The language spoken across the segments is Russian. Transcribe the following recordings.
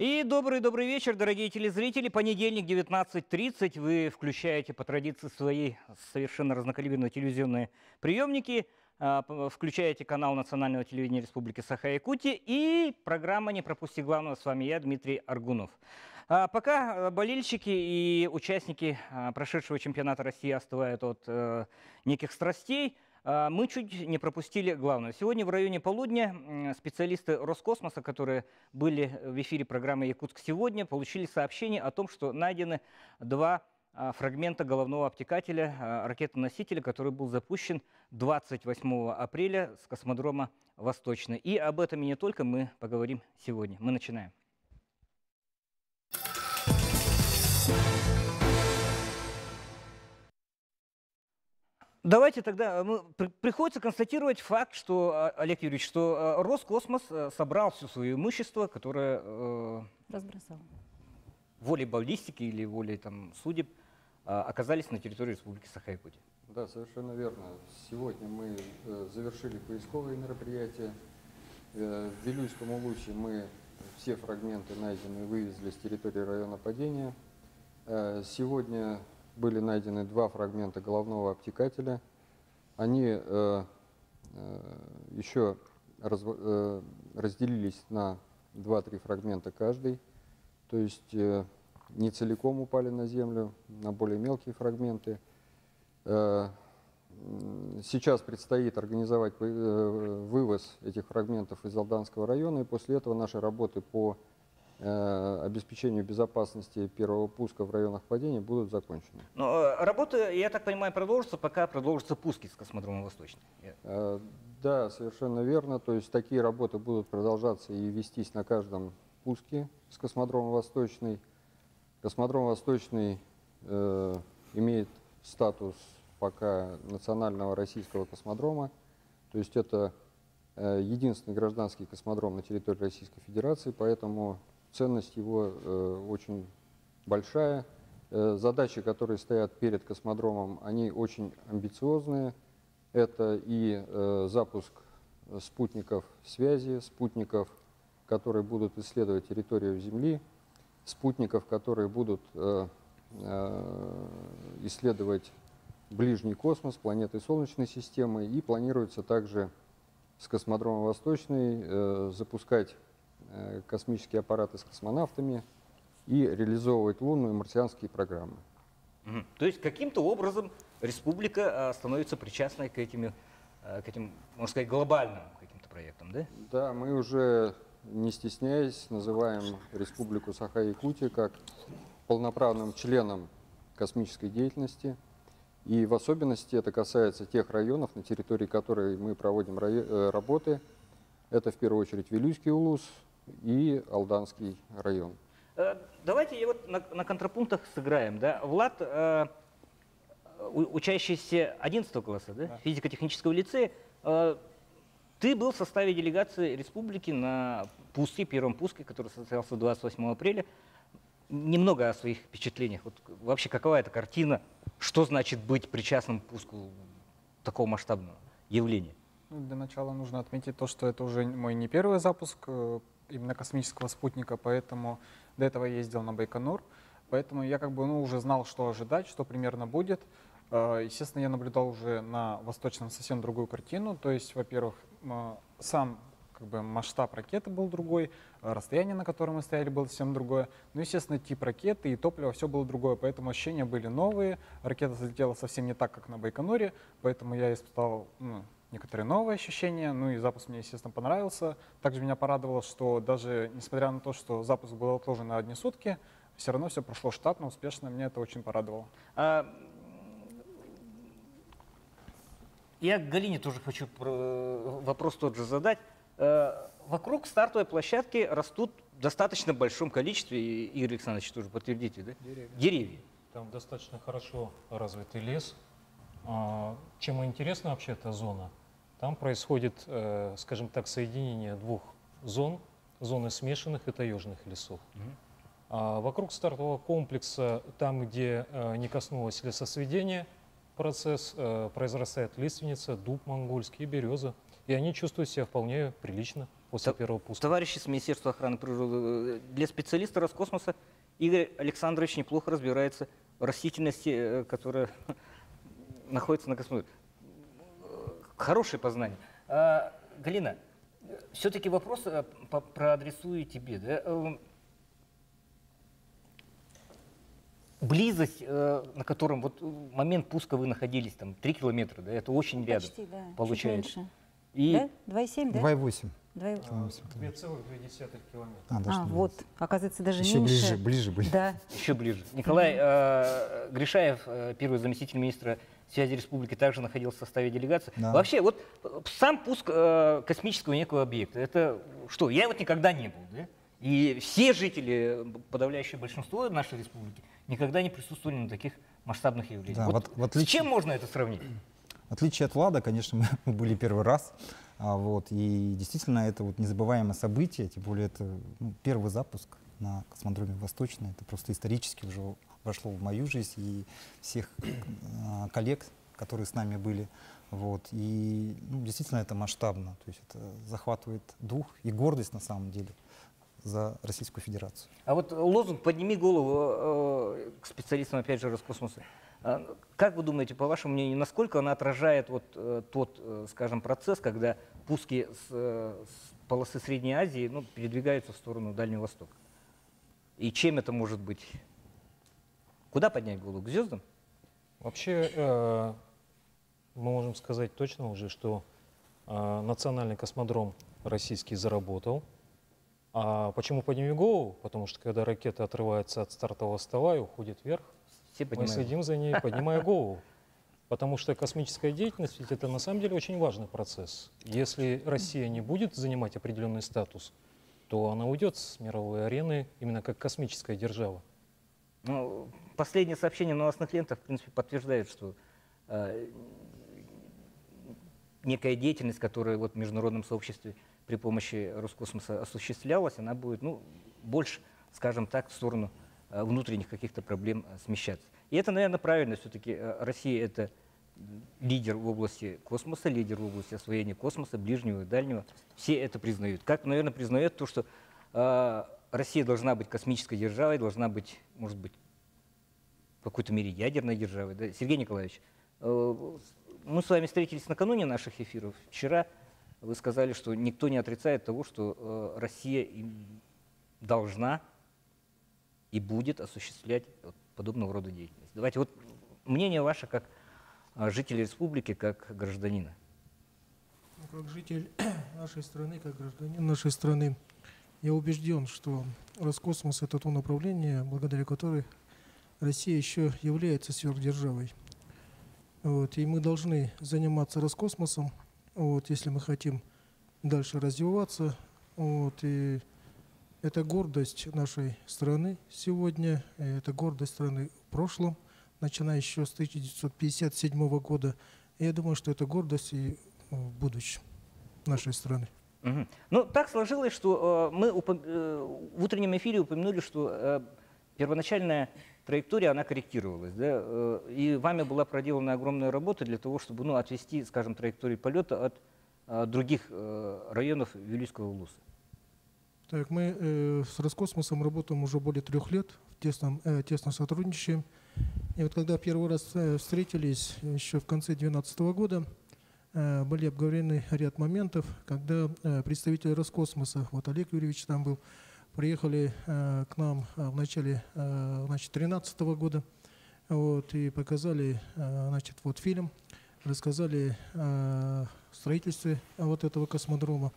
И добрый-добрый вечер, дорогие телезрители. Понедельник, 19.30. Вы включаете по традиции свои совершенно разнокалиберные телевизионные приемники, а, включаете канал Национального телевидения Республики Саха-Якутия и программа «Не пропусти главного». С вами я, Дмитрий Аргунов. А, Пока э, болельщики и участники а, прошедшего чемпионата России остывают от э, неких страстей, а, мы чуть не пропустили главное. Сегодня в районе полудня специалисты Роскосмоса, которые были в эфире программы «Якутск сегодня», получили сообщение о том, что найдены два а, фрагмента головного обтекателя а, ракеты-носителя, который был запущен 28 апреля с космодрома «Восточный». И об этом и не только мы поговорим сегодня. Мы начинаем. Давайте тогда, э, мы, при- приходится констатировать факт, что, а, Олег Юрьевич, что э, Роскосмос э, собрал все свое имущество, которое э, Разбросал. волей баллистики или волей там, судеб а, оказались на территории Республики Саха-Якутия. Да, совершенно верно. Сегодня мы э, завершили поисковые мероприятия. Э, в Вилюйском Улусе мы все фрагменты найденные вывезли с территории района падения. Э, сегодня были найдены два фрагмента головного обтекателя. Они э, э, еще разв- э, разделились на 2-3 фрагмента каждый. То есть э, не целиком упали на землю, на более мелкие фрагменты. Э, Сейчас предстоит организовать э, вывоз этих фрагментов из Алданского района, и после этого наши работы по обеспечению безопасности первого пуска в районах падения будут закончены. Но э, работа, я так понимаю, продолжится, пока продолжатся пуски с космодрома Восточный. Э, Да, совершенно верно. То есть такие работы будут продолжаться и вестись на каждом пуске с космодрома Восточный. Космодром Восточный э, имеет статус пока национального российского космодрома. То есть это э, единственный гражданский космодром на территории Российской Федерации, поэтому ценность его э, очень большая. Э, задачи, которые стоят перед космодромом, они очень амбициозные. Это и э, запуск спутников связи, спутников, которые будут исследовать территорию Земли, спутников, которые будут э, э, исследовать ближний космос, планеты Солнечной системы. И планируется также с космодрома Восточный э, запускать космические аппараты с космонавтами и реализовывать лунные и марсианские программы. Мгм. То есть каким-то образом республика а, становится причастной к этим, э, к этим, можно сказать, глобальным каким-то проектам, да? Да, мы уже, не стесняясь, называем Республику Саха-Якутия как полноправным членом космической деятельности. И в особенности это касается тех районов, на территории которой мы проводим э, работы. Это в первую очередь Вилюйский Улус и Алданский район. Э, Давайте вот на, на контрапунктах сыграем. Да? Влад, э, учащийся 11 класса да? физико-технического лицея, э, ты был в составе делегации республики на пуске, первом пуске, который состоялся 28 апреля. Немного о своих впечатлениях. Вот вообще какова эта картина? Что значит быть причастным к пуску такого масштабного явления? Ну, для начала нужно отметить то, что это уже мой не первый запуск э, именно космического спутника, поэтому до этого я ездил на Байконур, поэтому я как бы ну, уже знал, что ожидать, что примерно будет. Э, Естественно, я наблюдал уже на Восточном совсем другую картину, то есть, во-первых, сам как бы масштаб ракеты был другой, расстояние, на котором мы стояли, было совсем другое. Ну, естественно, тип ракеты и топливо, все было другое, поэтому ощущения были новые. Ракета залетела совсем не так, как на Байконуре, поэтому я испытал ну, некоторые новые ощущения, ну и запуск мне, естественно, понравился. Также меня порадовало, что даже несмотря на то, что запуск был отложен на одни сутки, все равно все прошло штатно, успешно, меня это очень порадовало. А, Я к Галине тоже хочу про- вопрос тот же задать. Э, Вокруг стартовой площадки растут в достаточно большом количестве, и Игорь Александрович тоже подтвердите, да? Деревья. Деревья. Там достаточно хорошо развитый лес. А, Чем интересна вообще эта зона? Там происходит, э, скажем так, соединение двух зон, зоны смешанных и таежных лесов. А Вокруг стартового комплекса, там, где э, не коснулось лесосведения, процесс, э, произрастает лиственница, дуб монгольский и береза. И они чувствуют себя вполне прилично. после Та- первого пуска. Товарищи с Министерства охраны природы, э, для специалиста Роскосмоса Игорь Александрович неплохо разбирается в растительности, которая находится на космодроме. Э, Хорошее познание. А, Галина, все-таки вопрос э, проадресую тебе. да. Эм, Близость, э, на котором вот в момент пуска вы находились, там 3 километра, да, это очень рядом. Почти, да. получается. И Да? 2,7, да? 2,8. 2,8. А, 2,2 километра. А, А, вот, оказывается, даже Еще меньше. ближе, ближе были. Да. Еще ближе. Николай э, Гришаев, э, первый заместитель министра связи республики, также находился в составе делегации. Да. Вообще, вот э, сам пуск э, космического некого объекта, это что? Я вот никогда не был, да? И все жители, подавляющее большинство нашей республики, никогда не присутствовали на таких масштабных явлениях. Да, Вот вот в с отличие- чем можно это сравнить? В отличие от Влада, конечно, мы были первый раз. А, вот, и действительно, это вот незабываемое событие, тем более это ну, первый запуск на космодроме Восточный. Это просто исторически уже вошло в мою жизнь и всех а, коллег, которые с нами были. Вот, и ну, действительно это масштабно, то есть это захватывает дух и гордость на самом деле за Российскую Федерацию. А вот лозунг «подними голову» э, к специалистам, опять же, Роскосмоса. А, Как вы думаете, по вашему мнению, насколько она отражает вот э, тот, э, скажем, процесс, когда пуски с, э, с полосы Средней Азии ну, передвигаются в сторону Дальнего Востока? И чем это может быть? Куда поднять голову? К звездам? Вообще, мы можем сказать точно уже, что национальный космодром российский заработал. А почему подними голову? Потому что когда ракета отрывается от стартового стола и уходит вверх, Все мы понимают. следим за ней, поднимая голову. Потому что космическая деятельность ведь это на самом деле очень важный процесс. Если Россия не будет занимать определенный статус, то она уйдет с мировой арены именно как космическая держава. Ну, последнее сообщение новостных лентах, в принципе, подтверждает, что э, некая деятельность, которая вот в международном сообществе при помощи Роскосмоса осуществлялась, она будет ну, больше, скажем так, в сторону внутренних каких-то проблем э, смещаться. И это, наверное, правильно. Все-таки Россия — это лидер в области космоса, лидер в области освоения космоса, ближнего и дальнего. Все это признают. Как, наверное, признают то, что э, Россия должна быть космической державой, должна быть, может быть, в какой-то мере ядерной державой. Да? Сергей Николаевич, э, мы с вами встретились накануне наших эфиров. Вчера вы сказали, что никто не отрицает того, что э, Россия должна и будет осуществлять подобного рода деятельность. Давайте вот мнение ваше как э, жителя республики, как гражданина. Ну, Как житель нашей страны, как гражданин нашей страны, я убежден, что Роскосмос – это то направление, благодаря которой Россия еще является сверхдержавой. Вот, и мы должны заниматься Роскосмосом, вот, если мы хотим дальше развиваться. Вот, и это гордость нашей страны сегодня, и это гордость страны в прошлом, начиная еще с 1957 года. И я думаю, что это гордость и в будущем нашей страны. Мгм. Ну, так сложилось, что э, мы упом- э, в утреннем эфире упомянули, что э, первоначальная траектория, она корректировалась, да, э, и вами была проделана огромная работа для того, чтобы, ну, отвести, скажем, траекторию полета от э, других э, районов Вилюйского улуса. Так, мы э, с Роскосмосом работаем уже более трех лет, тесном, э, тесно сотрудничаем. И вот когда первый раз э, встретились еще в конце 2012 года, э, были обговорены ряд моментов, когда э, представители Роскосмоса, вот Олег Юрьевич там был, приехали э, к нам э, в начале э, значит, 2013 года вот, и показали э, значит, вот фильм, рассказали о строительстве вот этого космодрома.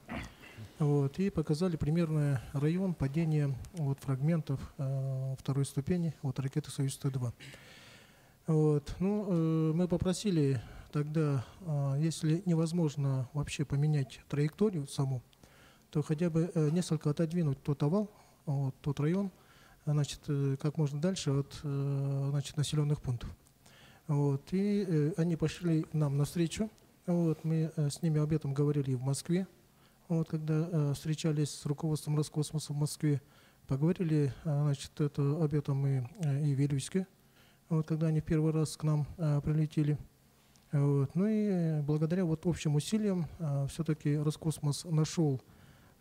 Вот, и показали примерный район падения вот, фрагментов э, второй ступени вот, ракеты «Союз-Т-2». Вот, ну, э, мы попросили тогда, э, если невозможно вообще поменять траекторию саму, то хотя бы э, несколько отодвинуть тот овал, вот, тот район, значит, э, как можно дальше от э, значит, населенных пунктов. Вот, и э, они пошли нам навстречу. Вот, мы э, с ними об этом говорили и в Москве. Вот, когда э, встречались с руководством Роскосмоса в Москве, поговорили э, значит, это, об этом и, э, и в Вилюйске, вот, когда они в первый раз к нам э, прилетели. Вот. Ну и э, благодаря вот общим усилиям все-таки Роскосмос нашел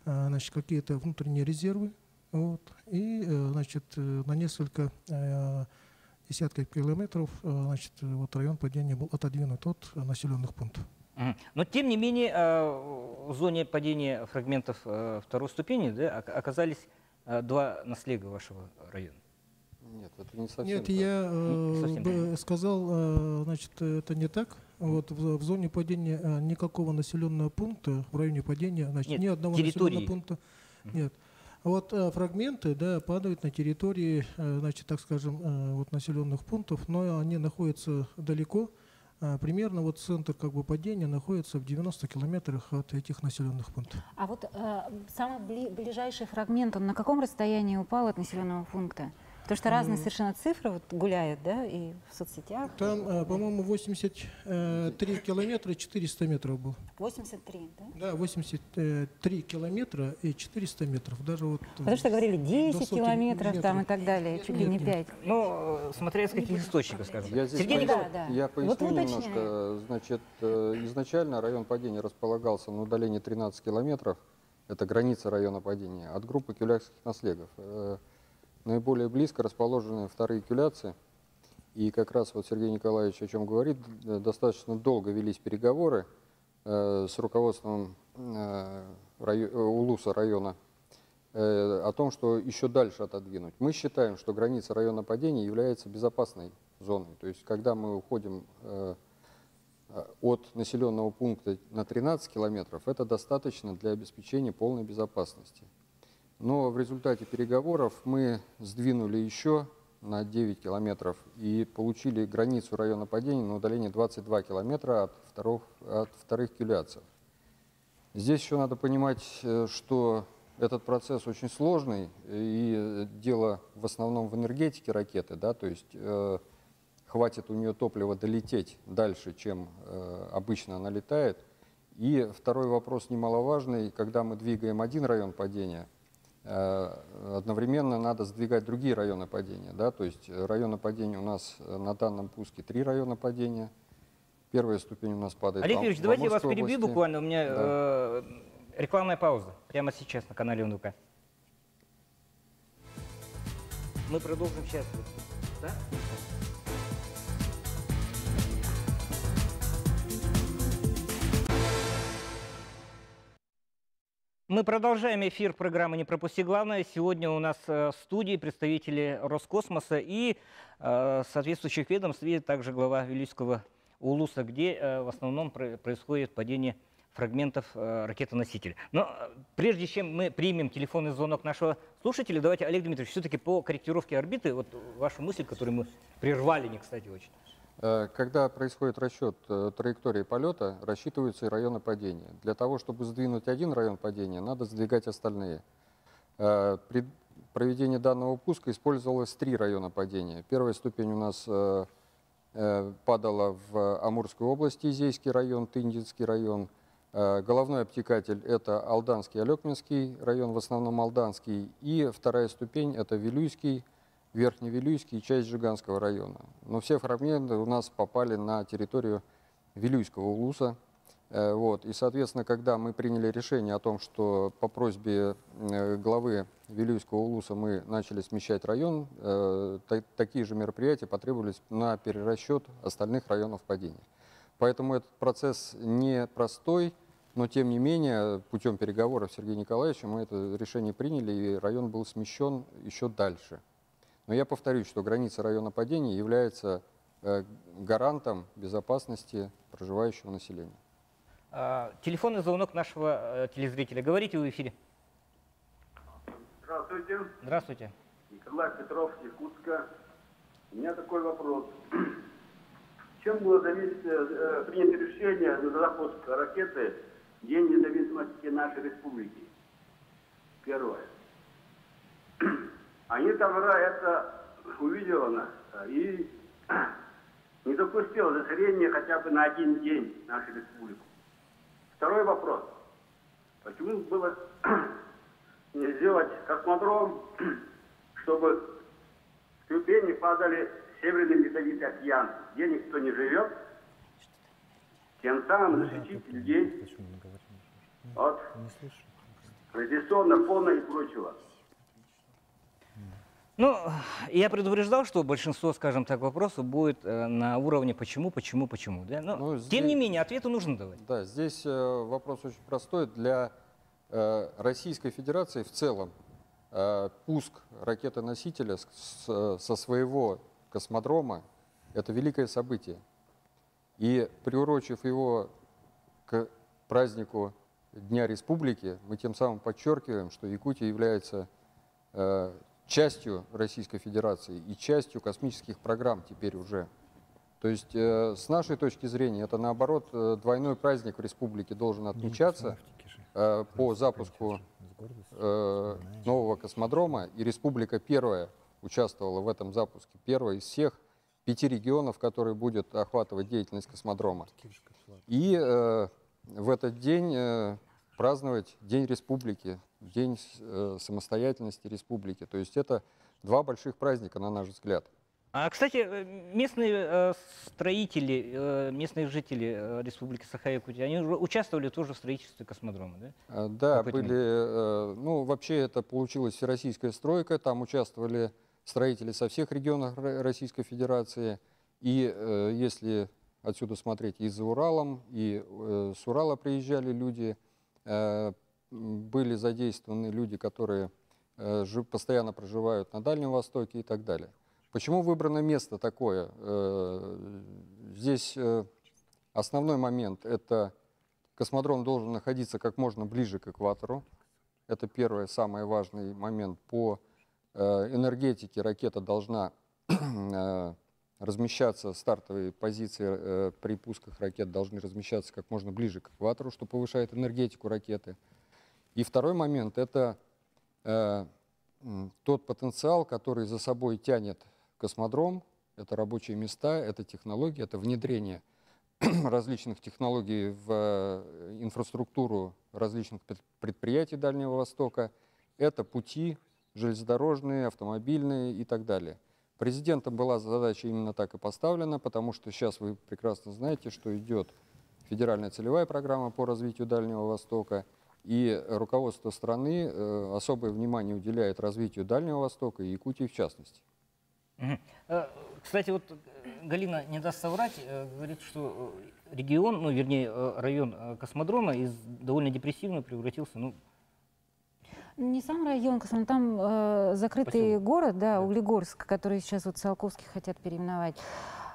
э, значит, какие-то внутренние резервы, вот, и, э, значит, э, на несколько э, десятков километров, э, значит, вот район падения был отодвинут от э, населенных пунктов. Но тем не менее э, в зоне падения фрагментов э, второй ступени да, ока- оказались э, два наслега вашего района. Нет, это не совсем Нет, так. я Не совсем сказал, значит, это не так. Вот в, в зоне падения никакого населенного пункта в районе падения, значит, Нет, ни одного территории. населенного пункта нет. Вот фрагменты, да, падают на территории, значит, так скажем, вот населенных пунктов, но они находятся далеко. А, примерно вот центр как бы падения находится в 90 километрах от этих населенных пунктов. А вот э, самый бли- ближайший фрагмент, он на каком расстоянии упал от населенного пункта? Потому что разные совершенно цифры вот гуляют, да, и в соцсетях. Там, э, по-моему, 83 километра 400 метров был. 83, да? Да, 83 километра и 400 метров. Даже вот, Потому что говорили до 10 сотни километров там и метров. так далее, чуть ли не Нет, 5. Ну, э, смотря из каких источников, скажем. Я так. здесь Сергей пояс- Да, да. Я Вот поясню уточняю. немножко. Значит, э, изначально район падения располагался на удалении 13 километров. Это граница района падения от группы кюлякских наслегов. Э, Наиболее близко расположены вторые кюляцы. И как раз вот Сергей Николаевич о чем говорит, д- достаточно долго велись переговоры э, с руководством э, райо- э, УЛУСа района э, о том, что еще дальше отодвинуть. Мы считаем, что граница района падения является безопасной зоной. То есть, когда мы уходим э, э, от населенного пункта на 13 километров, это достаточно для обеспечения полной безопасности. Но в результате переговоров мы сдвинули еще на 9 километров и получили границу района падения на удалении 22 километра от, вторых, от вторых кюляцев. Здесь еще надо понимать, э, что этот процесс очень сложный, и э, дело в основном в энергетике ракеты, да, то есть э, хватит у нее топлива долететь дальше, чем э, обычно она летает. И второй вопрос немаловажный, когда мы двигаем один район падения, э, одновременно надо сдвигать другие районы падения, да, то есть э, районы падения у нас э, на данном пуске три района падения. Первая ступень у нас падает. Олег Юрьевич, давайте я вас перебью области. буквально. У меня Да. э, рекламная пауза прямо сейчас на канале НУК. Мы продолжим сейчас. Да? Мы продолжаем эфир программы «Не пропусти главное». Сегодня у нас э, в студии представители Роскосмоса и э, соответствующих ведомств, и также глава Вилюйского УЛУСа, где э, в основном про- происходит падение фрагментов ракетоносителя. Но прежде чем мы примем телефонный звонок нашего слушателя, давайте, Олег Дмитриевич, все-таки по корректировке орбиты, вот вашу мысль, которую мы прервали, не кстати, очень. Э, Когда происходит расчет э, траектории полета, рассчитываются и районы падения. Для того, чтобы сдвинуть один район падения, надо сдвигать остальные. Э, При проведении данного пуска использовалось три района падения. Первая ступень у нас падала в Амурской области, Изейский район, Тындинский район. Головной обтекатель – это Алданский, Алекминский район, в основном Алданский. И вторая ступень – это Вилюйский, Верхневилюйский и часть Жиганского района. Но все фрагменты у нас попали на территорию Вилюйского улуса. Э, Вот. И, соответственно, когда мы приняли решение о том, что по просьбе э, главы Вилюйского улуса мы начали смещать район, э, та- такие же мероприятия потребовались на перерасчет остальных районов падения. Поэтому этот процесс непростой, но тем не менее путем переговоров с Сергеем Николаевичем мы это решение приняли, и район был смещен еще дальше. Но я повторюсь, что граница района падения является э, гарантом безопасности проживающего населения. А, Телефонный звонок нашего э, телезрителя. Говорите в эфире. Здравствуйте, Здравствуйте. Николай Петров, Якутска. У меня такой вопрос. Чем было зависеть, э, принято решение на запуск ракеты в День независимости нашей республики? Первое. А Нитавра это увидела нас э, и не допустила засорения хотя бы на один день нашей республики. Второй вопрос. Почему было не сделать космодром, чтобы ступени падали в Северный Ледовитый океан, где никто не живет, тем самым защитить людей от радиационного фона и прочего. Ну, я предупреждал, что большинство, скажем так, вопросов будет э, на уровне почему, почему, почему. Да? Но, Ну, Тем не здесь- менее, ответы нужно давать. Да, здесь э, вопрос очень простой. Для э, Российской Федерации в целом пуск ракеты-носителя со своего космодрома – это великое событие. И приурочив его к празднику Дня Республики, мы тем самым подчеркиваем, что Якутия является частью Российской Федерации и частью космических программ теперь уже. То есть э, с нашей точки зрения это наоборот э, двойной праздник в республике должен отмечаться э, по запуску э, нового космодрома. И республика первая участвовала в этом запуске, первая из всех пяти регионов, которые будет охватывать деятельность космодрома. И э, в этот день э, праздновать День Республики, День э, самостоятельности Республики. То есть это два больших праздника, на наш взгляд. А, кстати, э, местные э, строители, местные жители Республики Саха-Якутия, они участвовали тоже в строительстве космодрома, да? А, Да, Опытными. были, ну, вообще это получилась всероссийская стройка, там участвовали строители со всех регионов Ро- Российской Федерации, и если отсюда смотреть и за Уралом, и с Урала приезжали люди, были задействованы люди, которые э, постоянно проживают на Дальнем Востоке и так далее. Почему выбрано место такое? Э, Здесь э, основной момент – это Космодром должен находиться как можно ближе к экватору. Это первый, самый важный момент. По энергетике ракета должна размещаться, стартовые позиции при пусках ракет должны размещаться как можно ближе к экватору, что повышает энергетику ракеты. И второй момент – это э, тот потенциал, который за собой тянет космодром. Это рабочие места, это технологии, это внедрение различных технологий в э, инфраструктуру различных пред- предприятий Дальнего Востока. Это пути железнодорожные, автомобильные и так далее. Президентом была задача именно так и поставлена, потому что сейчас вы прекрасно знаете, что идет федеральная целевая программа по развитию Дальнего Востока, и руководство страны э, особое внимание уделяет развитию Дальнего Востока и Якутии в частности. Э, Кстати, вот э, Галина не даст соврать, э, говорит, что регион, ну, вернее, район космодрома из довольно депрессивного превратился, ну, Не сам район, там э, закрытый Поселок. город, да, Да. Углегорск, который сейчас вот Циолковский хотят переименовать.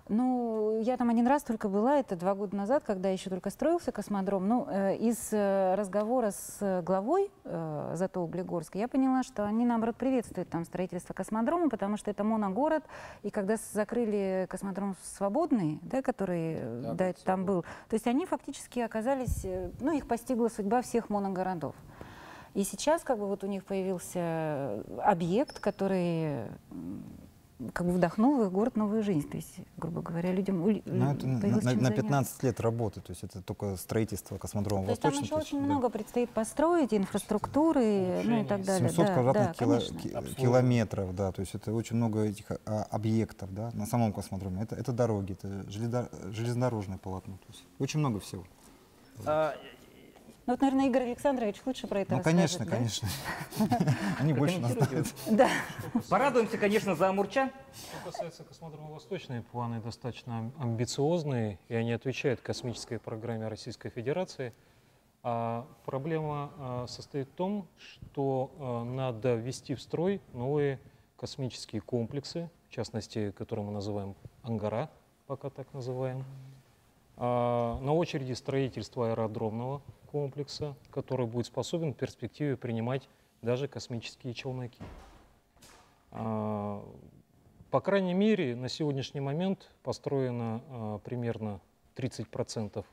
Ну, я там один раз только была, это два года назад, когда еще только строился космодром. Ну, э, из э, разговора с главой э, зато Углегорска я поняла, что они, наоборот, приветствуют там строительство космодрома, потому что это моногород, и когда закрыли космодром свободный, да, который э, Да, этого там был, то есть они фактически оказались, э, ну, их постигла судьба всех моногородов. И сейчас как бы вот у них появился объект, который как бы вдохнул в их город новую жизнь. То есть, грубо говоря, людям Ну, это на, на- чем на заняться. 15 лет работы, то есть это только строительство космодрома То есть там Восточный. еще то есть, очень да. много предстоит построить, инфраструктуры, ну и так далее. 700 Да, квадратных да, кило- конечно. ки- километров, да, то есть это очень много этих а, объектов, да, на самом космодроме. Это, это дороги, это железнодорожное полотно, то есть очень много всего. а, Ну вот, наверное, Игорь Александрович лучше про это Ну, конечно, да? конечно. Они больше нас. Да. Порадуемся, конечно, за амурчан. Что касается космодрома Восточный, планы достаточно ам- амбициозные, и они отвечают космической программе Российской Федерации. А проблема а, состоит в том, что а, надо ввести в строй новые космические комплексы, в частности, которые мы называем ангара, пока так называем. А, На очереди строительство аэродромного комплекса, который будет способен в перспективе принимать даже космические челноки. А, По крайней мере, на сегодняшний момент построено а, примерно 30%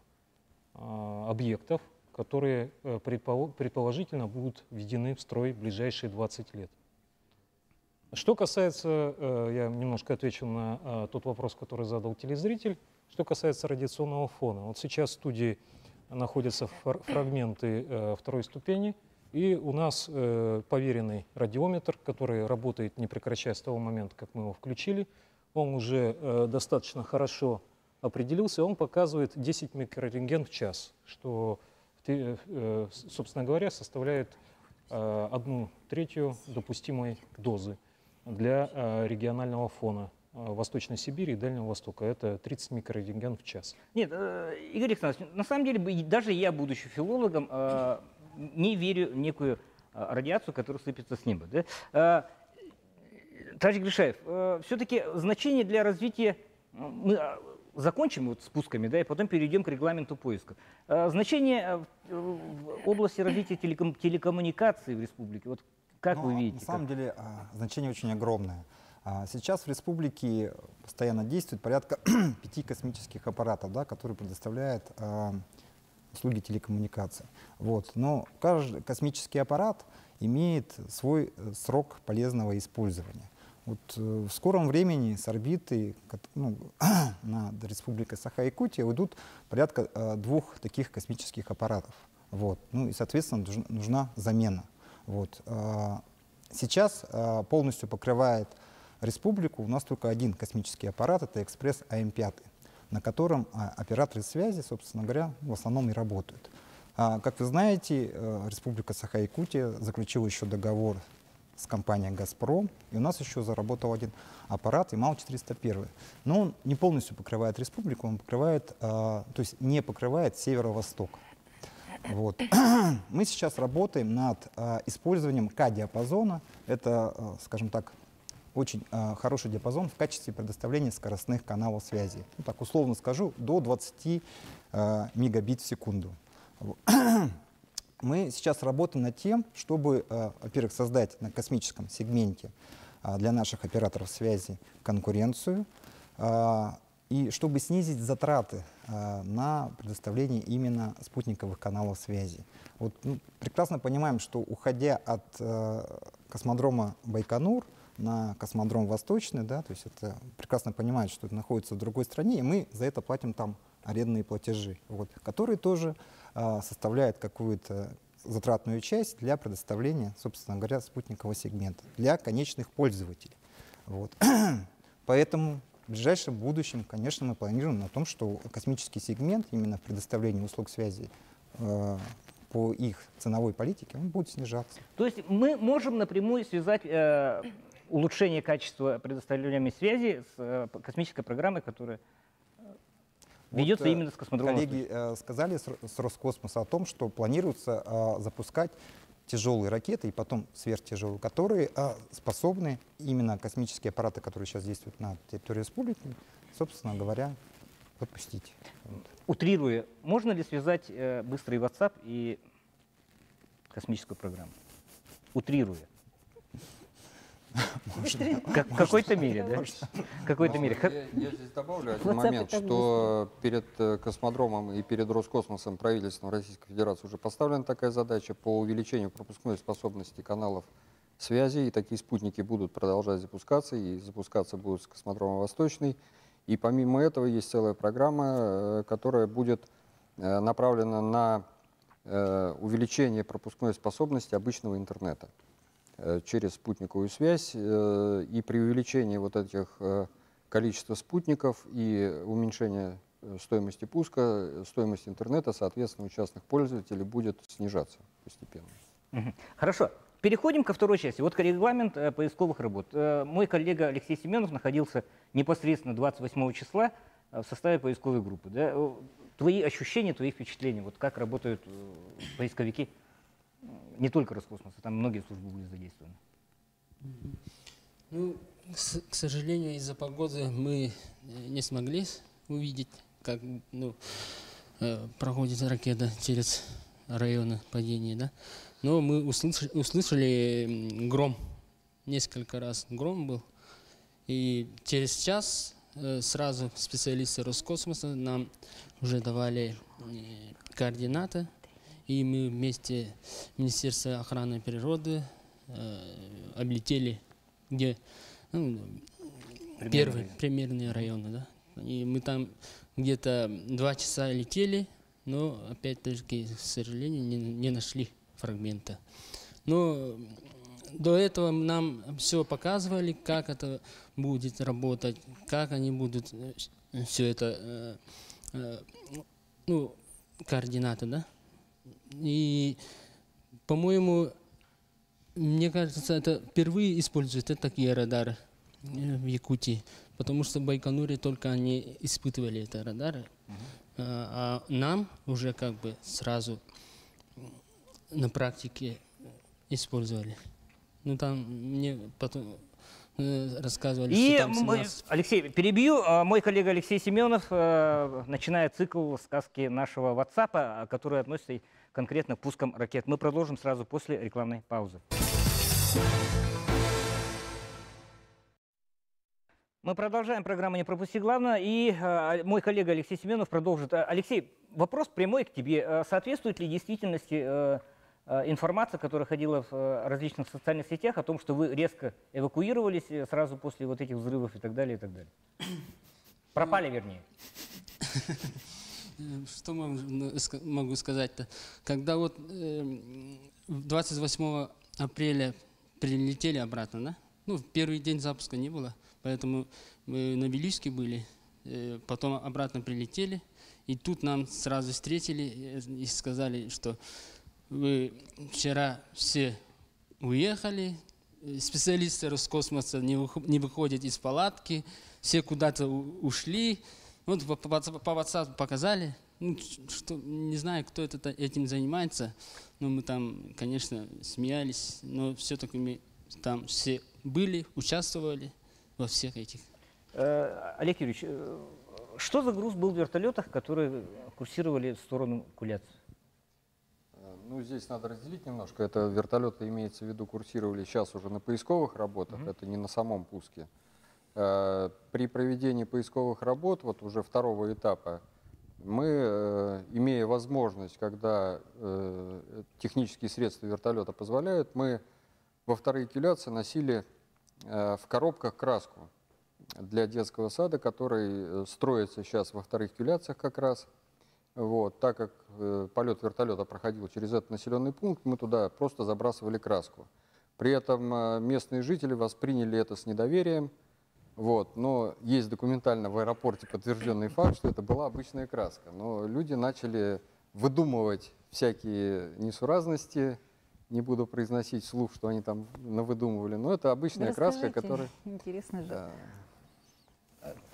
а, объектов, которые э, предпо- предположительно будут введены в строй в ближайшие 20 лет. Что касается, э, я немножко отвечу на тот вопрос, который задал телезритель, что касается радиационного фона. Вот сейчас в студии находятся фр- фрагменты э, второй ступени, и у нас э, поверенный радиометр, который работает не прекращая с того момента, как мы его включили, он уже э, достаточно хорошо определился, он показывает 10 микрорентген в час, что, собственно говоря, составляет одну третью допустимой дозы для регионального фона Восточной Сибири и Дальнего Востока. Это 30 микрорентген в час. Нет, э, Игорь Александрович, на самом деле, даже я, будучи филологом, э, не верю в некую э, радиацию, которая сыпется с неба. Да? Э, Товарищ Гришаев, все-таки значение для развития, э, мы э, закончим вот спусками, да, и потом перейдем к регламенту поиска. Э, Значение э, в области развития телеком- телекоммуникаций в республике, вот как Ну, вы а видите? На как? самом деле а, значение очень огромное. А, Сейчас в республике постоянно действует порядка пяти космических аппаратов, да, которые предоставляют а, услуги телекоммуникаций. Вот. Но каждый космический аппарат имеет свой э, срок полезного использования. Вот э, в скором времени с орбиты ну, над Республикой Саха-Якутия уйдут порядка э, двух таких космических аппаратов. Вот. Ну и, соответственно, нужна, замена. Вот. А, Сейчас полностью покрывает республику у нас только один космический аппарат, это экспресс АМ-5, на котором а, операторы связи, собственно говоря, в основном и работают. А, Как вы знаете, э, Республика Саха-Якутия заключила еще договор с компанией «Газпром», и у нас еще заработал один аппарат ИМАЛ-401. Но он не полностью покрывает республику, он покрывает, а, то есть не покрывает северо-восток. Вот. Мы сейчас работаем над а, использованием К-диапазона. Это, а, скажем так, очень а, хороший диапазон в качестве предоставления скоростных каналов связи. Ну, так условно скажу, до 20 а, мегабит в секунду. Мы сейчас работаем над тем, чтобы, а, во-первых, создать на космическом сегменте а, для наших операторов связи конкуренцию, а, и чтобы снизить затраты на предоставление именно спутниковых каналов связи. Вот, ну, прекрасно понимаем, что уходя от э, космодрома Байконур на космодром Восточный, да, то есть это прекрасно понимают, что это находится в другой стране, и мы за это платим там арендные платежи, вот, которые тоже а, составляют какую-то затратную часть для предоставления, собственно говоря, спутникового сегмента для конечных пользователей. Вот. Поэтому в ближайшем будущем, конечно, мы планируем на том, что космический сегмент именно в предоставлении услуг связи э, по их ценовой политике, он будет снижаться. То есть мы можем напрямую связать э, улучшение качества предоставляемой связи с э, космической программой, которая э, Вот, ведется э, именно с космодрома. Коллеги э, сказали с, Ро- с Роскосмоса о том, что планируется э, запускать тяжелые ракеты и потом сверхтяжелые, которые способны именно космические аппараты, которые сейчас действуют на территории республики, собственно говоря, запустить. Вот. Утрируя, можно ли связать э, быстрый WhatsApp и космическую программу? Утрируя. Как- В какой-то мере, да? В какой-то мере. Я, я здесь добавлю один момент, что перед э, космодромом и перед Роскосмосом правительством Российской Федерации уже поставлена такая задача по увеличению пропускной способности каналов связи, и такие спутники будут продолжать запускаться, и запускаться будут с космодрома Восточный. И помимо этого есть целая программа, э, которая будет э, направлена на увеличение пропускной способности обычного интернета через спутниковую связь. э, И при увеличении вот этих э, количества спутников и уменьшения э, стоимости пуска, э, стоимость интернета, соответственно, у частных пользователей будет снижаться постепенно. Хорошо. Переходим ко второй части. Вот регламент э, поисковых работ. Э, мой коллега Алексей Семенов находился непосредственно 28 числа э, в составе поисковой группы. да. Э, Твои ощущения, твои впечатления, вот как работают э, поисковики, э, не только Роскосмоса, там многие службы были задействованы. Ну, к сожалению, из-за погоды мы э, не смогли увидеть, как ну, э, проходит ракета через районы падения, да. Но мы услышали, услышали гром. Несколько раз гром был. И через час э, сразу специалисты Роскосмоса нам уже давали координаты. И мы вместе с Министерством охраны природы э, облетели, где ну, первые примерные районы, да. И мы там где-то два часа летели, но опять-таки, к сожалению, не, не нашли фрагмента. Но до этого нам все показывали, как это будет работать, как они будут все это, э, э, ну, координаты, да. И, по-моему, Мне кажется, это впервые используют такие радары э, в Якутии, потому что в Байконуре только они испытывали это радары, а, а нам уже как бы сразу на практике использовали. Ну там мне потом э, рассказывали, И, что там м, 17 Алексей, перебью. А, Мой коллега Алексей Семенов э, начинает цикл сказки нашего WhatsApp, а, который относится конкретно к пускам ракет. Мы продолжим сразу после рекламной паузы. Мы продолжаем программу «Не пропусти главное», и э, мой коллега Алексей Семенов продолжит. Э, Алексей, вопрос прямой к тебе. Э, Соответствует ли действительности э, э, информация, которая ходила в э, различных социальных сетях о том, что вы резко эвакуировались э, сразу после вот этих взрывов и так далее, и так далее? Пропали, вернее. Э, Что могу, ска- могу сказать-то? Когда вот эм, 28 апреля прилетели обратно, да? Ну, первый день запуска не было, поэтому мы на Беличке были, э, потом обратно прилетели, и тут нам сразу встретили э, и сказали, что вы вчера все уехали, специалисты Роскосмоса не, выхо- не выходят из палатки, все куда-то ушли. Вот по, по, по WhatsApp показали. Ну, что, не знаю, кто это, этим занимается, но мы там, конечно, смеялись, но все-таки мы там все были, участвовали во всех этих. Э, Олег Юрьевич, э, что за груз был в вертолетах, которые курсировали в сторону Куляц? Э, Ну, здесь надо разделить немножко. Это вертолеты, имеется в виду, курсировали сейчас уже на поисковых работах, это не на самом пуске. Э, При проведении поисковых работ, вот уже второго этапа, мы, э, имея возможность, когда э, технические средства вертолета позволяют, мы во вторые кюляции носили э, в коробках краску для детского сада, который э, строится сейчас во вторых кюляциях как раз. Вот, так как э, полет вертолета проходил через этот населенный пункт, мы туда просто забрасывали краску. При этом э, местные жители восприняли это с недоверием. Вот, но есть документально в аэропорте подтвержденный факт, что это была обычная краска. Но люди начали выдумывать всякие несуразности, не буду произносить вслух, что они там навыдумывали, но это обычная краска, Расскажите. которая... Интересно же. Да.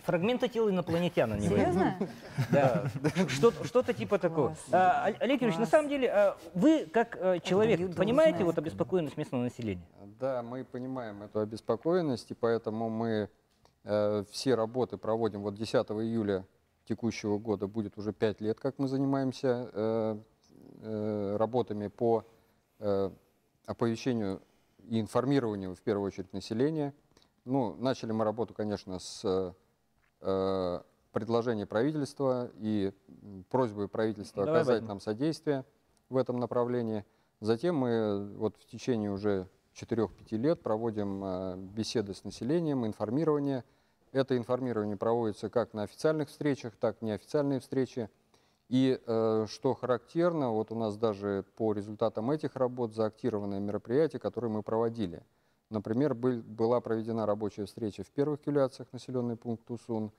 Фрагменты тела инопланетян они были. Серьезно? Да, что- что-то типа такого. А, Олег Юрьевич, на самом деле, а, вы как э, человек понимаете вот обеспокоенность местного населения? Да, мы понимаем эту обеспокоенность, и поэтому мы все работы проводим. Вот 10 июля текущего года будет уже 5 лет, как мы занимаемся э, э, работами по э, оповещению и информированию, в первую очередь, населения. Ну, начали мы работу, конечно, с э, предложения правительства и просьбы правительства Давай оказать этом. нам содействие в этом направлении. Затем мы э, вот в течение уже 4-5 лет проводим э, беседы с населением, информирование. Это информирование проводится как на официальных встречах, так и неофициальные встречи. И э, что характерно, вот у нас даже по результатам этих работ заактированное мероприятие, которое мы проводили. Например, был- была проведена рабочая встреча в первых кюляциях, населенный пункт Усун.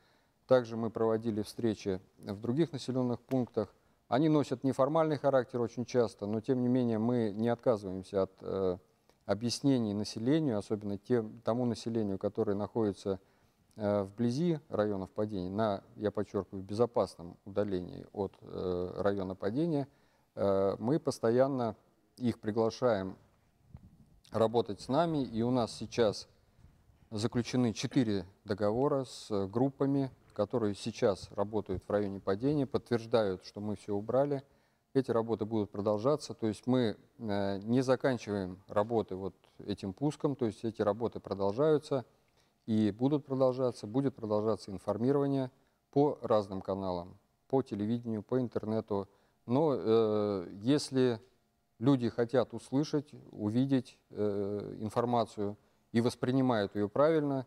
Также мы проводили встречи в других населенных пунктах. Они носят неформальный характер очень часто, но тем не менее мы не отказываемся от э, объяснений населению, особенно тем, тому населению, которое находится э, вблизи районов падения, на, я подчеркиваю, безопасном удалении от э, района падения. Э, мы постоянно их приглашаем работать с нами, и у нас сейчас заключены четыре договора с группами, которые сейчас работают в районе падения, подтверждают, что мы все убрали. Эти работы будут продолжаться, то есть мы э, не заканчиваем работы вот этим пуском, то есть эти работы продолжаются и будут продолжаться, будет продолжаться информирование по разным каналам, по телевидению, по интернету. Но э, если люди хотят услышать, увидеть э, информацию и воспринимают ее правильно,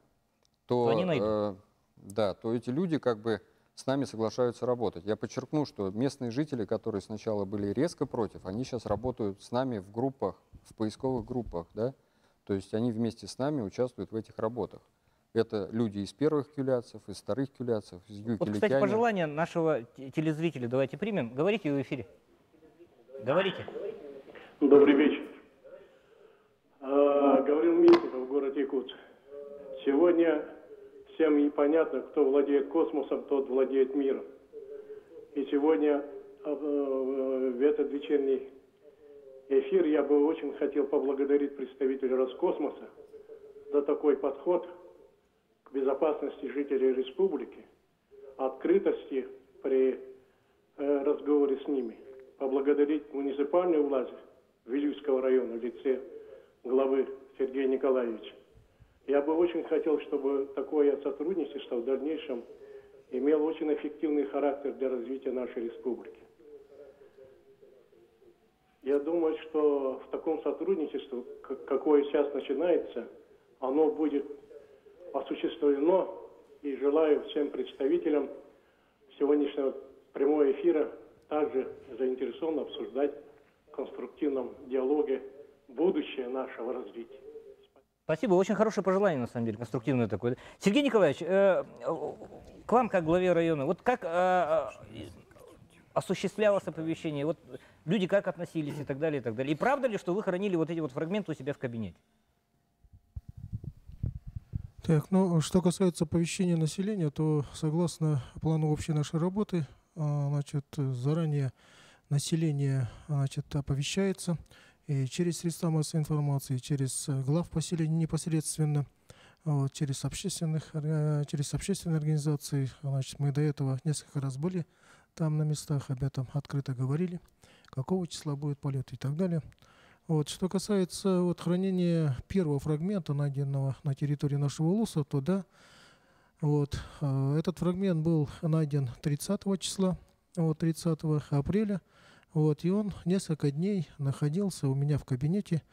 то, То они найдут. э, да, то эти люди как бы с нами соглашаются работать. Я подчеркну, что местные жители, которые сначала были резко против, они сейчас работают с нами в группах, в поисковых группах, да, то есть они вместе с нами участвуют в этих работах. Это люди из первых кюляцев, из вторых кюляцев, из Вот, кстати, пожелание нашего те- телезрителя давайте примем. Говорите в эфире. Говорите. Добрый вечер. А, Говорил Митников, город Якутск. Сегодня всем и понятно, кто владеет космосом, тот владеет миром. И сегодня а, э, в этот вечерний эфир я бы очень хотел поблагодарить представителей Роскосмоса за такой подход к безопасности жителей республики, открытости при э, разговоре с ними. Поблагодарить муниципальную власть Вилюйского района в лице главы Сергея Николаевича. Я бы очень хотел, чтобы такое сотрудничество в дальнейшем имело очень эффективный характер для развития нашей республики. Я думаю, что в таком сотрудничестве, какое сейчас начинается, оно будет осуществлено. И желаю всем представителям сегодняшнего прямого эфира также заинтересованно обсуждать в конструктивном диалоге будущее нашего развития. Спасибо, очень хорошее пожелание, на самом деле, конструктивное такое. Сергей Николаевич, э, к вам, как главе района, вот как э, э, осуществлялось оповещение, вот люди как относились и так далее, и так далее. И правда ли, что вы хранили вот эти вот фрагменты у себя в кабинете? Так, ну, что касается оповещения населения, то согласно плану общей нашей работы, а, значит, заранее население, значит, оповещается и через средства массовой информации, через э, глав поселений непосредственно, вот, через общественных, э, через общественные организации. Значит, мы до этого несколько раз были там на местах, об этом открыто говорили, какого числа будет полет и так далее. Вот, что касается вот, хранения первого фрагмента, найденного на территории нашего УЛУСа, то да, вот, э, этот фрагмент был найден 30 числа, вот, 30 апреля, вот, и он несколько дней находился у меня в кабинете.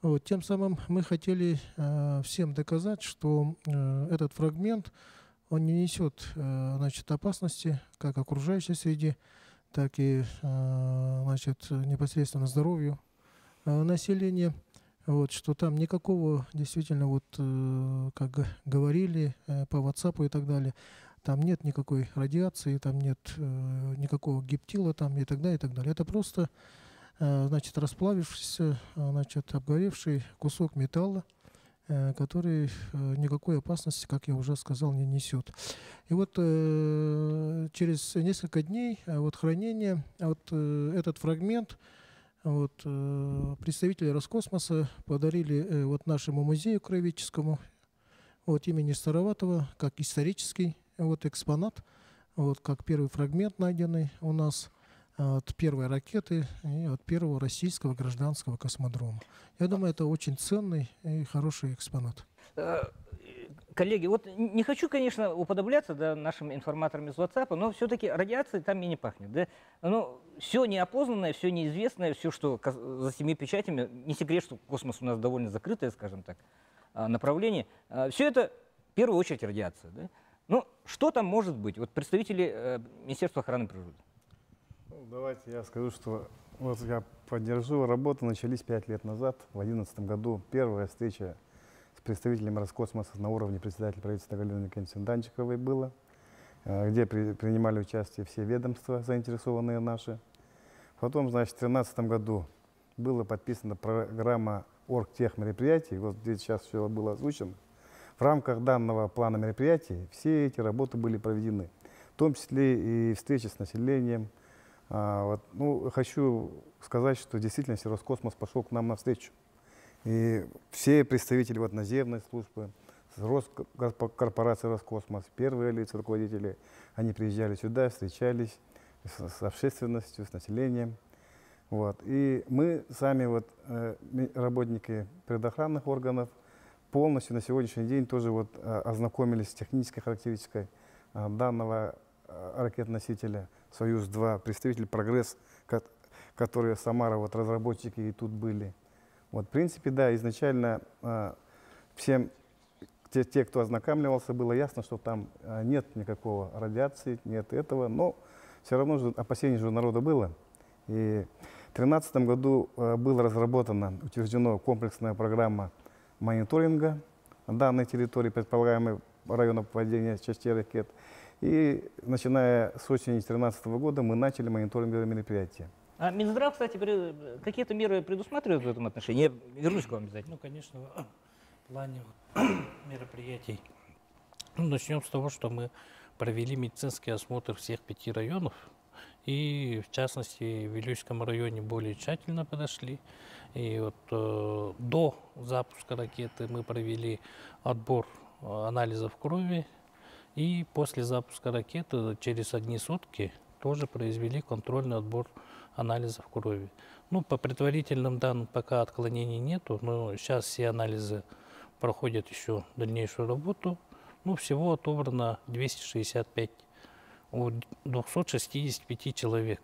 Вот, тем самым мы хотели э, всем доказать, что э, этот фрагмент, он не несет э, значит, опасности как окружающей среде, так и э, значит, непосредственно здоровью э, населения. Вот, что там никакого действительно, вот, э, как говорили э, по WhatsApp и так далее, там нет никакой радиации, там нет э, никакого гептила там и так далее, и так далее. Это просто, э, значит, расплавившийся, э, значит, обгоревший кусок металла, э, который э, никакой опасности, как я уже сказал, не несет. И вот э, через несколько дней э, вот хранения, а вот э, этот фрагмент вот, э, представители Роскосмоса подарили э, вот нашему музею краеведческому вот, имени Староватова как исторический вот, экспонат, вот, как первый фрагмент найденный у нас а, от первой ракеты и от первого российского гражданского космодрома. Я думаю, это очень ценный и хороший экспонат. Э, Коллеги, вот не хочу, конечно, уподобляться да, нашим информаторам из WhatsApp, но все-таки радиации там и не пахнет. Да? Ну, все неопознанное, все неизвестное, все, что за семи печатями, не секрет, что космос у нас довольно закрытое, скажем так, а, направление. Все это в первую очередь радиация. Да? Ну, что там может быть? Вот представители э, Министерства охраны природы. Ну, Давайте я скажу, что вот я поддержу. Работы начались пять лет назад, в 2011 году. Первая встреча с представителями Роскосмоса на уровне председателя правительства Галины Николаевны Данчиковой была, э, где при- принимали участие все ведомства, заинтересованные наши. Потом, значит, в 2013 году была подписана программа оргтех мероприятий, вот здесь сейчас все было озвучено. В рамках данного плана мероприятий все эти работы были проведены, в том числе и встречи с населением. А, вот, ну, хочу сказать, что в действительности Роскосмос пошел к нам навстречу. И все представители вот, наземной службы, Роскорпорации Роскосмос, первые лица, руководители, они приезжали сюда, встречались с, с общественностью, с населением. Вот. И мы сами, вот, э, работники предохранных органов, полностью на сегодняшний день тоже вот, э, ознакомились с технической характеристикой э, данного э, ракет-носителя «Союз-2», представитель «Прогресс», ко- которые Самара, вот, разработчики и тут были. Вот, в принципе, да, изначально всем, те, те, кто ознакомливался, было ясно, что там нет никакого радиации, нет этого, но все равно же опасений же у народа было. И в 2013 году была разработана, утверждена комплексная программа мониторинга данной территории, предполагаемой района попадения частей ракет. И начиная с осени 2013 года мы начали мониторинговые мероприятия. А Минздрав, кстати, какие-то меры предусматривает в этом отношении? Я вернусь к вам обязательно. Ну, конечно, в плане мероприятий. Ну, начнем с того, что мы провели медицинский осмотр всех пяти районов. И, в частности, в Вилюйском районе более тщательно подошли. И вот э, до запуска ракеты мы провели отбор э, анализов крови. И после запуска ракеты через одни сутки тоже произвели контрольный отбор анализов крови. Ну, по предварительным данным пока отклонений нету, но сейчас все анализы проходят еще дальнейшую работу. Ну, всего отобрано 265 у 265 человек.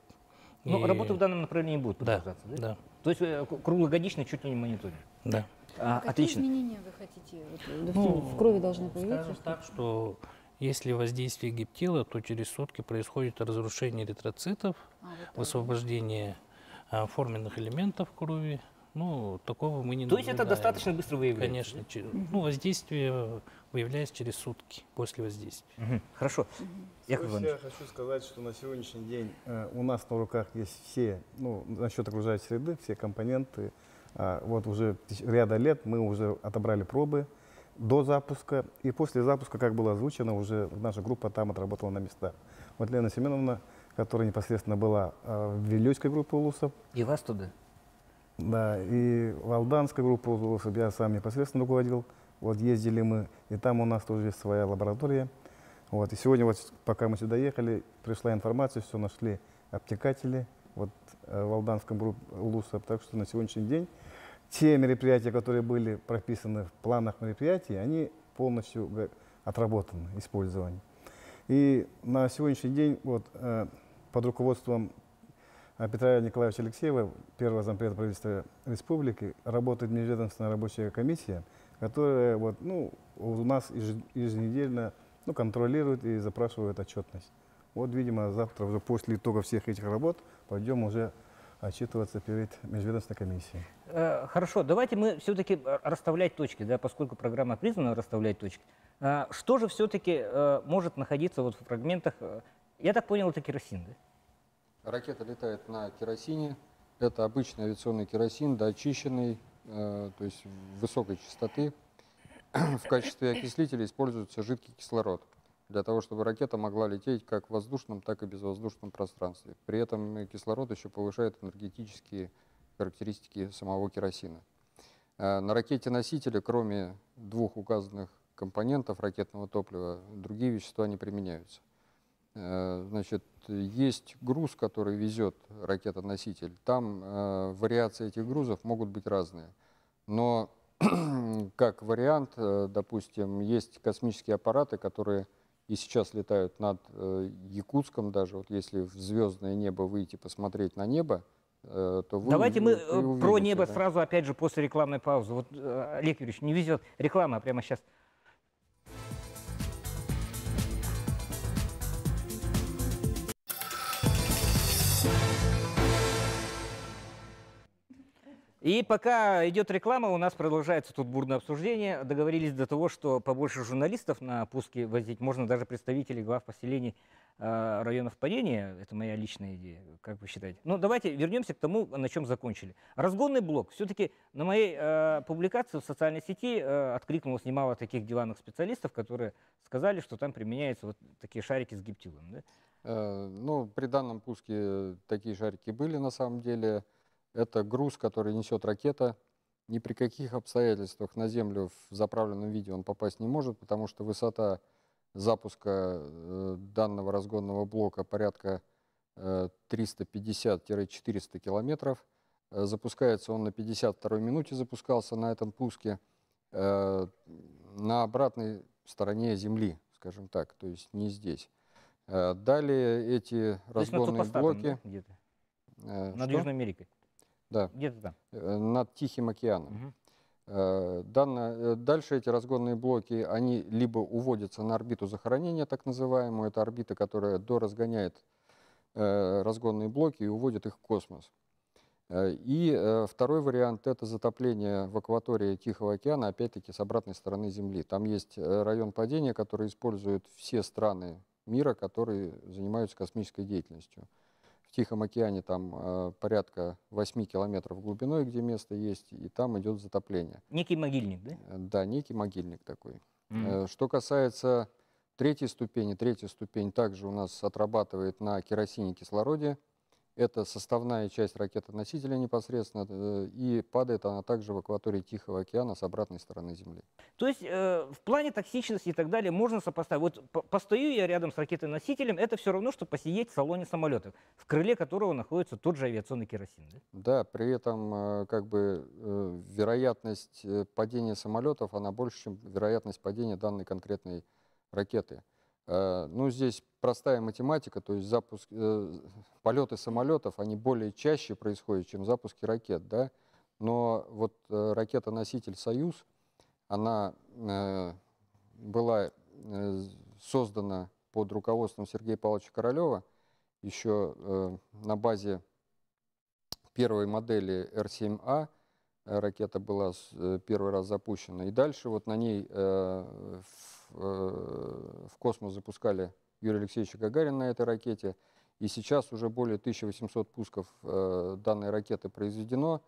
Ну, И- работа в данном направлении будет Да, продолжаться, да? да, То есть э, круглогодично чуть ли не мониторинг. да. А, Какие отлично. изменения вы хотите? Вот, Ну, в крови должны появиться? Скажем так, что если воздействие гептила, то через сутки происходит разрушение эритроцитов, А, вот высвобождение а, форменных элементов крови. Ну, такого мы не То есть это наблюдаем. достаточно быстро выявляется? Конечно. Ну, воздействие выявляется через сутки после воздействия. Мгм. Хорошо. Я хочу сказать, что на сегодняшний день э, у нас на руках есть все, ну, насчет окружающей среды, все компоненты. А, вот уже ряда лет мы уже отобрали пробы до запуска, и после запуска, как было озвучено, уже наша группа там отработала на местах. Вот Лена Семеновна, которая непосредственно была э, в Вильюйской группе УЛУСов, И вас туда? Да, и в Алданской группе УЛУСов я сам непосредственно руководил. Вот ездили мы, и там у нас тоже есть своя лаборатория. Вот, и сегодня, вот, пока мы сюда ехали, пришла информация, что нашли обтекатели вот, э, в Алданском группе УЛУСа. Так что на сегодняшний день те мероприятия, которые были прописаны в планах мероприятий, они полностью отработаны, использованы. И на сегодняшний день вот, э, под руководством Петра Николаевича Алексеева, первого зампреда правительства республики, работает межведомственная рабочая комиссия, которая вот, ну, у нас еж- еженедельно ну, контролирует и запрашивает отчетность. Вот, видимо, завтра уже после итога всех этих работ пойдем уже отчитываться перед межведомственной комиссией. Э, Хорошо, давайте мы все-таки расставлять точки, да, поскольку программа призвана расставлять точки. А, Что же все-таки может находиться вот в фрагментах? э, Я так понял, это керосин, да? Ракета летает на керосине. Это обычный авиационный керосин, доочищенный, э, то есть высокой частоты. В качестве окислителя используется жидкий кислород для того, чтобы ракета могла лететь как в воздушном, так и безвоздушном пространстве. При этом кислород еще повышает энергетические характеристики самого керосина. Э, На ракете-носителе, кроме двух указанных компонентов ракетного топлива, другие вещества не применяются. Э, Значит, есть груз, который везет ракета-носитель. Там э, вариации этих грузов могут быть разные. Но как вариант, э, допустим, есть космические аппараты, которые и сейчас летают над э, Якутском даже. Вот если в звездное небо выйти посмотреть на небо, э, то вы Давайте мы уви- вы про увидите, небо да. сразу, опять же, после рекламной паузы. Вот Олег Юрьевич, не везет реклама а прямо сейчас. И пока идет реклама, у нас продолжается тут бурное обсуждение. Договорились до того, что побольше журналистов на пуске возить, можно даже представителей глав поселений э, районов падения. Это моя личная идея, как вы считаете? Ну, давайте вернемся к тому, на чем закончили. Разгонный блок. Все-таки на моей э, публикации в социальной сети э, откликнулось немало таких диванных специалистов, которые сказали, что там применяются вот такие шарики с гиптилом. Да? Э, Ну, при данном пуске такие шарики были на самом деле. Это груз, который несет ракета. Ни при каких обстоятельствах на Землю в заправленном виде он попасть не может, потому что высота запуска э, данного разгонного блока порядка э, 350-400 километров. Э, Запускается он на 52 минуте, запускался на этом пуске э, на обратной стороне Земли, скажем так, то есть не здесь. Э, Далее эти То разгонные блоки... э, Над? Южной Америкой. Да, Где-то там. э, над Тихим океаном. Мгм. Э, данно- э, дальше эти разгонные блоки, они либо уводятся на орбиту захоронения, так называемую, это орбита, которая доразгоняет разгонные блоки и уводит их в космос. И второй вариант – это затопление в акватории Тихого океана, опять-таки с обратной стороны Земли. Там есть район падения, который используют все страны мира, которые занимаются космической деятельностью. В Тихом океане там э, порядка 8 километров глубиной, где место есть, и там идет затопление. Некий могильник, да? Э, Да, некий могильник такой. Э, Что касается третьей ступени, третья ступень также у нас отрабатывает на керосине кислороде. Это составная часть ракеты-носителя непосредственно, э, и падает она также в акватории Тихого океана с обратной стороны Земли. То есть э, в плане токсичности и так далее можно сопоставить. Вот по- постою я рядом с ракетой-носителем, это все равно, что посидеть в салоне самолета, в крыле которого находится тот же авиационный керосин. да? Да, при этом э, как бы э, вероятность э, падения самолетов, она больше, чем вероятность падения данной конкретной ракеты. Э, Ну, здесь простая математика, то есть запуск, э, полеты самолетов, они более чаще происходят, чем запуски ракет, да. Но вот э, ракета-носитель «Союз», она была создана под руководством Сергея Павловича Королева еще на базе первой модели Р-7А э, ракета была первый раз запущена. И дальше вот на ней в, в космос запускали Юрия Алексеевича Гагарина на этой ракете. И сейчас уже более 1800 пусков э, данной ракеты произведено.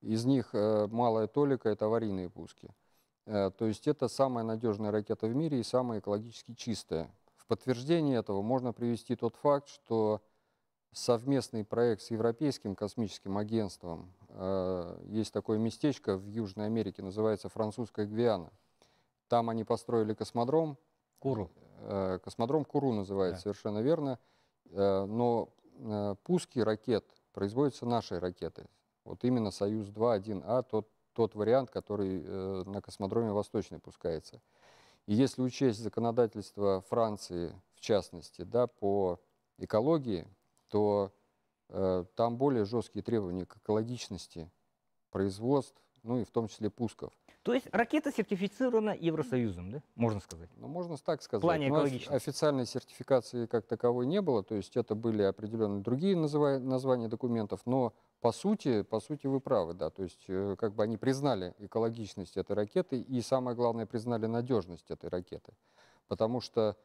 Из них э, малая толика – это аварийные пуски. Э, То есть это самая надежная ракета в мире и самая экологически чистая. В подтверждение этого можно привести тот факт, что совместный проект с Европейским космическим агентством. э, Есть такое местечко в Южной Америке, называется Французская Гвиана. Там они построили космодром. Куру. Э, Космодром Куру называется, совершенно верно. Э, Но э, пуски ракет производятся нашей ракетой. Вот именно «Союз-2» 1А, тот, тот вариант, который на космодроме Восточный пускается. И если учесть законодательство Франции, в частности, да, по экологии, то э, там более жесткие требования к экологичности производств, ну и в том числе пусков. То есть ракета сертифицирована Евросоюзом, да? можно сказать? Ну, можно так сказать. плане Но офи- экологичности. официальной сертификации как таковой не было, то есть это были определенные другие называ- названия документов, но по сути, по сути вы правы, да, то есть э, как бы они признали экологичность этой ракеты и самое главное признали надежность этой ракеты, потому что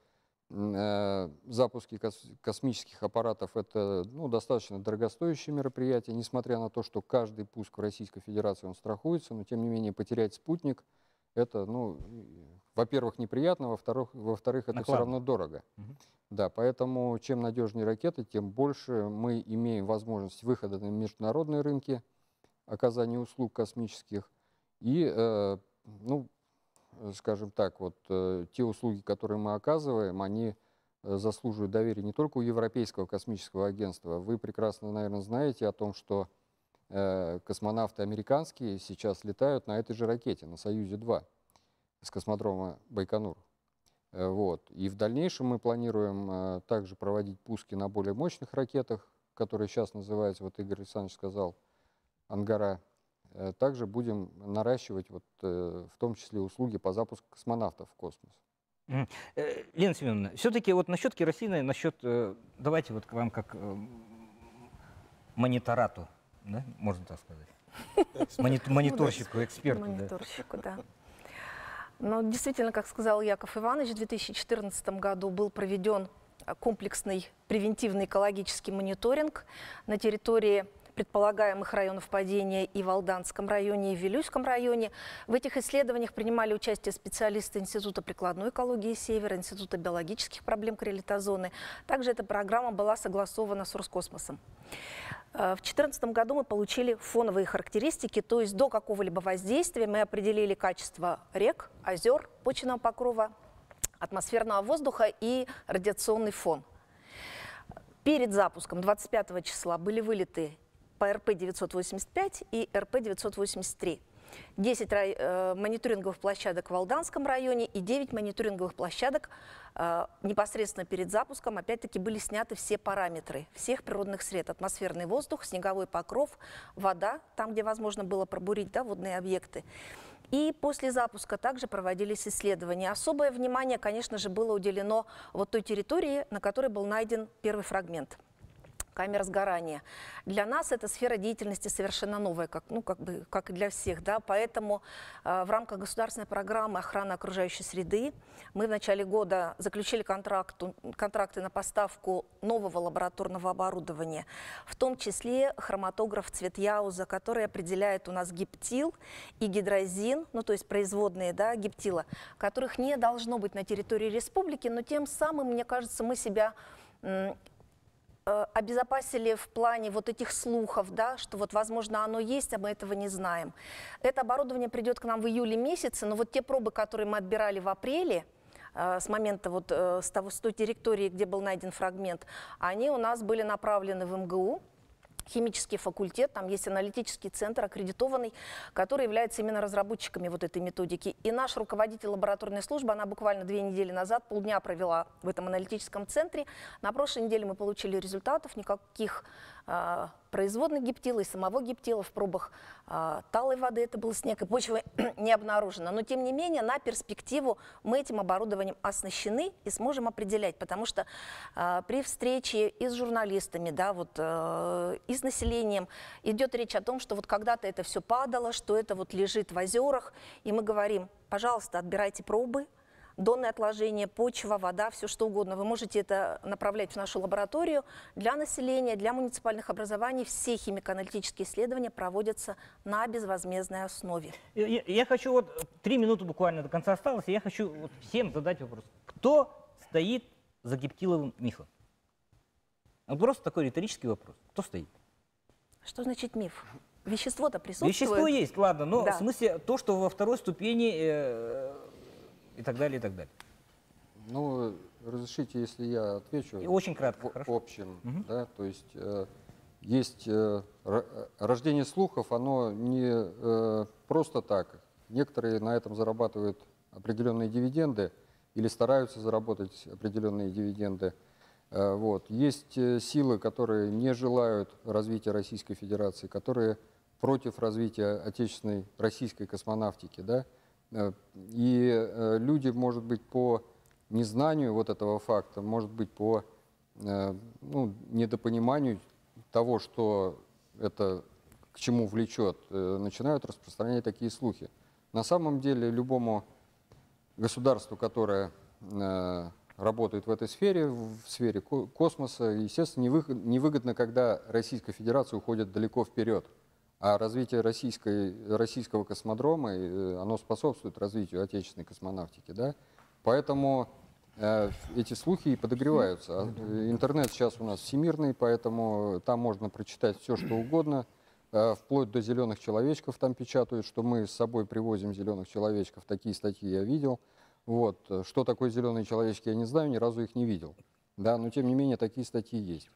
запуски кос- космических аппаратов это ну, достаточно дорогостоящее мероприятие, несмотря на то, что каждый пуск в Российской Федерации он страхуется, но тем не менее потерять спутник это, ну, во-первых, неприятно, во-вторых, во-вторых, это все Накладно. равно дорого. Мгм. Да, поэтому чем надежнее ракеты, тем больше мы имеем возможность выхода на международные рынки, оказания услуг космических и, э, ну, э, скажем так, вот э, те услуги, которые мы оказываем, они э, заслуживают доверия не только у Европейского космического агентства. Вы прекрасно, наверное, знаете о том, что э, космонавты американские сейчас летают на этой же ракете, на «Союзе-2» с космодрома Байконур. Э, Вот. И в дальнейшем мы планируем э, также проводить пуски на более мощных ракетах, которые сейчас называются, вот Игорь Александрович сказал, «Ангара». Э, Также будем наращивать вот, э, в том числе услуги по запуску космонавтов в космос. Э, Лена Семеновна, все-таки вот насчет керосина, насчет, давайте вот к вам как мониторату, да, можно так сказать. Монит- Мониторщику, эксперту. да. Мониторщику, да. Но действительно, как сказал Яков Иванович, в 2014 году был проведен комплексный превентивный экологический мониторинг на территории предполагаемых районов падения и в Алданском районе, и в Вилюйском районе. В этих исследованиях принимали участие специалисты Института прикладной экологии Севера, Института биологических проблем крилитозоны. Также эта программа была согласована с Роскосмосом. Э, В 2014 году мы получили фоновые характеристики, то есть до какого-либо воздействия мы определили качество рек, озер, почвенного покрова, атмосферного воздуха и радиационный фон. Перед запуском 25 числа были вылеты по РП-985 и РП-983. 10 рай- э, мониторинговых площадок в Алданском районе и 9 мониторинговых площадок э, непосредственно перед запуском. Опять-таки были сняты все параметры всех природных сред. Атмосферный воздух, снеговой покров, вода, там, где возможно было пробурить да, водные объекты. И после запуска также проводились исследования. Особое внимание, конечно же, было уделено вот той территории, на которой был найден первый фрагмент. Камера сгорания. Для нас эта сфера деятельности совершенно новая, как, ну, как, бы, как и для всех. Да? Поэтому э, в рамках государственной программы охраны окружающей среды мы в начале года заключили контракт, контракты на поставку нового лабораторного оборудования, в том числе хроматограф цветяуза, который определяет у нас гептил и гидрозин, ну то есть производные да, гептила, которых не должно быть на территории республики, но тем самым, мне кажется, мы себя обезопасили в плане вот этих слухов, да, что вот, возможно, оно есть, а мы этого не знаем. Это оборудование придет к нам в июле месяце, но вот те пробы, которые мы отбирали в апреле, э, с момента вот э, с, того, с той территории, где был найден фрагмент, они у нас были направлены в МГУ, химический факультет, там есть аналитический центр аккредитованный, который является именно разработчиками вот этой методики. И наш руководитель лабораторной службы, она буквально две недели назад, полдня провела в этом аналитическом центре. На прошлой неделе мы получили результатов, никаких производных гептила и самого гептила в пробах а, талой воды, это был снег, и почвы не обнаружено. Но тем не менее на перспективу мы этим оборудованием оснащены и сможем определять, потому что а, при встрече и с журналистами, да, вот, и с населением идет речь о том, что вот когда-то это все падало, что это вот лежит в озерах, и мы говорим, пожалуйста, отбирайте пробы, донные отложения, почва, вода, все что угодно. Вы можете это направлять в нашу лабораторию. Для населения, для муниципальных образований все химико-аналитические исследования проводятся на безвозмездной основе. Я, я хочу вот три минуты буквально до конца осталось, я хочу вот всем задать вопрос. Кто стоит за гептиловым мифом? Вот просто такой риторический вопрос. Кто стоит? Что значит миф? Вещество-то присутствует. Вещество есть, ладно, но да. в смысле то, что во второй ступени э, и так далее, и так далее. Ну, разрешите, если я отвечу. И очень кратко, в, хорошо. Общем, угу. да, то есть э, есть э, рождение слухов, оно не э, просто так. Некоторые на этом зарабатывают определенные дивиденды или стараются заработать определенные дивиденды. Э, вот. Есть э, силы, которые не желают развития Российской Федерации, которые против развития отечественной российской космонавтики, да, Э, и э, люди, может быть, по незнанию вот этого факта, может быть, по э, ну, недопониманию того, что это к чему влечет, начинают распространять такие слухи. На самом деле любому государству, которое работает в этой сфере, в сфере космоса, естественно, невыгодно, когда Российская Федерация уходит далеко вперед. А развитие российской, российского космодрома, э, оно способствует развитию отечественной космонавтики. Да? Поэтому э, эти слухи и подогреваются. А, э, интернет сейчас у нас всемирный, поэтому там можно прочитать все, что угодно. Э, вплоть до зеленых человечков там печатают, что мы с собой привозим зеленых человечков. Такие статьи я видел. Вот. Что такое зеленые человечки, я не знаю, ни разу их не видел. Да? Но тем не менее такие статьи есть.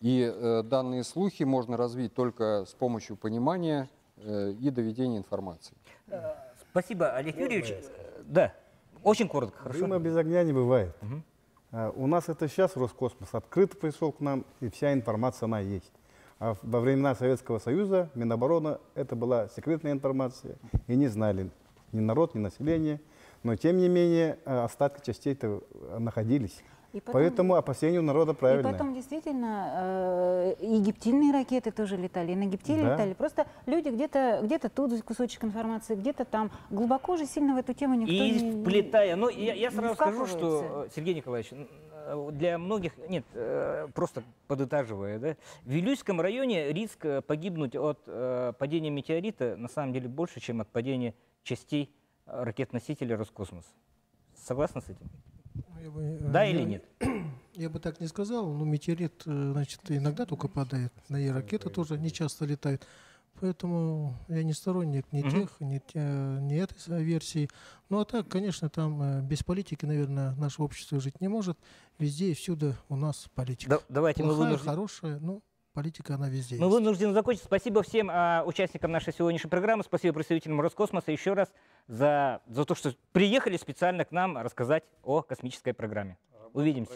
И э, данные слухи можно развить только с помощью понимания э, и доведения информации. Э, спасибо, Олег Юрьевич. Э, да, очень коротко, хорошо. Дыма без огня не бывает. Угу. А, у нас это сейчас Роскосмос открыто пришел к нам, и вся информация она есть. А во времена Советского Союза Минобороны это была секретная информация, и не знали ни народ, ни население. Но тем не менее остатки частей-то находились. И потом, Поэтому опасения у народа правильные. И потом действительно э, и гептильные ракеты тоже летали, и на гептиле да. летали. Просто люди где-то где тут кусочек информации, где-то там. Глубоко же сильно в эту тему никто и не... И вплетая. Ну, я, я сразу скажу, что, Сергей Николаевич, э, для многих, нет, э, просто подытаживая, да, в Вилюйском районе риск э, погибнуть от падения метеорита на самом деле больше, чем от падения частей ракет-носителя Роскосмоса. Согласны с этим? Я бы, э, да я, или нет? Я бы так не сказал, но метеорит, э, значит, иногда только падает, да и ракеты тоже не часто летают. Поэтому я не сторонник ни тех, ни, ни этой версии. Ну а так, конечно, там э, без политики, наверное, наше общество жить не может. Везде и всюду у нас политика. Да, давайте Плохая, мы вынуждены... хорошая, ну, политика, она везде Мы есть. вынуждены закончить. Спасибо всем а, участникам нашей сегодняшней программы. Спасибо представителям Роскосмоса еще раз за, за то, что приехали специально к нам рассказать о космической программе. Увидимся.